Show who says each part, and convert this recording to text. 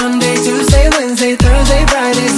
Speaker 1: Monday, Tuesday, Wednesday, Thursday, Friday,